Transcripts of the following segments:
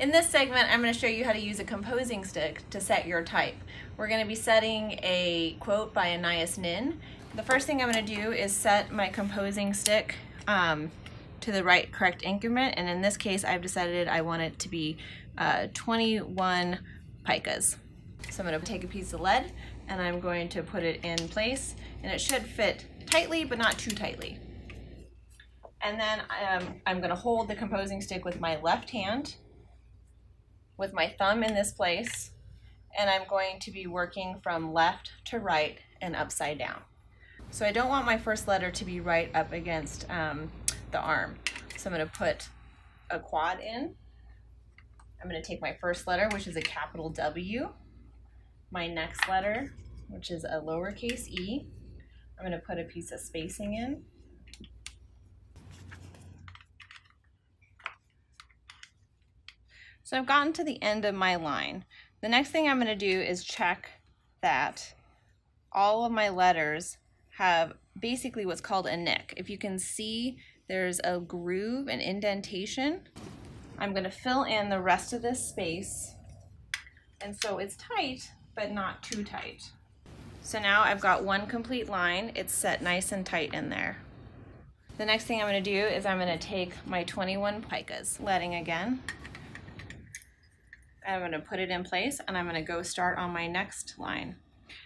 In this segment, I'm going to show you how to use a composing stick to set your type. We're going to be setting a quote by Anais Nin. The first thing I'm going to do is set my composing stick um, to the right correct increment, and in this case, I've decided I want it to be uh, 21 picas. So I'm going to take a piece of lead and I'm going to put it in place, and it should fit tightly, but not too tightly. And then um, I'm going to hold the composing stick with my left hand with my thumb in this place and I'm going to be working from left to right and upside down. So I don't want my first letter to be right up against um, the arm. So I'm going to put a quad in. I'm going to take my first letter, which is a capital W, my next letter, which is a lowercase e. I'm going to put a piece of spacing in. So I've gotten to the end of my line. The next thing I'm going to do is check that all of my letters have basically what's called a nick. If you can see there's a groove, an indentation, I'm going to fill in the rest of this space and so it's tight but not too tight. So now I've got one complete line. It's set nice and tight in there. The next thing I'm going to do is I'm going to take my 21 picas, leading again, I'm going to put it in place and I'm going to go start on my next line.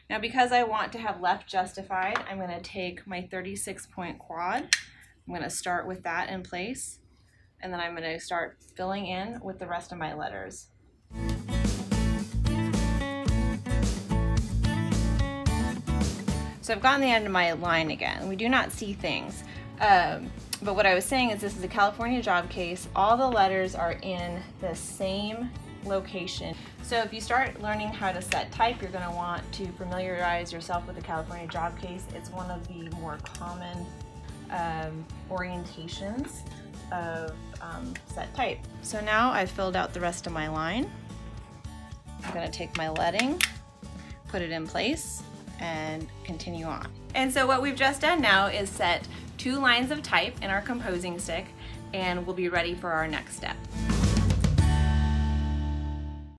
Now because I want to have left justified, I'm going to take my 36 point quad. I'm going to start with that in place and then I'm going to start filling in with the rest of my letters. So I've gotten the end of my line again. We do not see things. Um, but what I was saying is this is a California job case. All the letters are in the same location. So if you start learning how to set type, you're going to want to familiarize yourself with the California job case. It's one of the more common um, orientations of um, set type. So now I've filled out the rest of my line. I'm going to take my leading, put it in place, and continue on. And so what we've just done now is set two lines of type in our composing stick and we'll be ready for our next step.